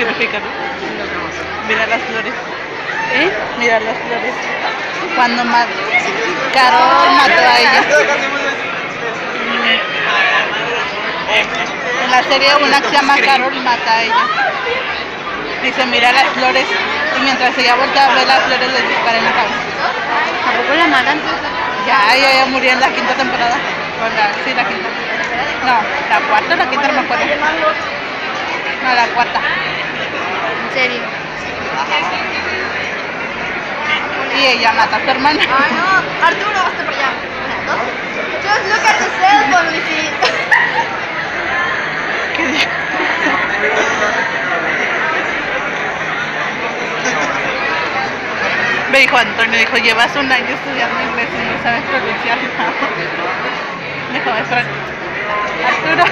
significa? Mira las flores. ¿Eh? Mira las flores. Cuando ma Carol mató a ella. En la serie una que se llama Carol mata a ella. Dice, mira las flores. Y mientras ella voltea a ver las flores, le dispara en la cabeza. ¿Tampoco la matan? Ya, ella ya murió en la quinta temporada. La, sí, la quinta. No, la cuarta la quinta no me acuerdo. No, la cuarta. En serio. Y ella mata a su hermana. Ah, no. Arturo, basta para allá. Una, dos. Just look at the cell phone, Lucy. ¿Qué dijo? Me dijo Antonio, dijo, llevas un año estudiando inglés y no sabes pronunciar nada. Dijo, maestra, Arturo.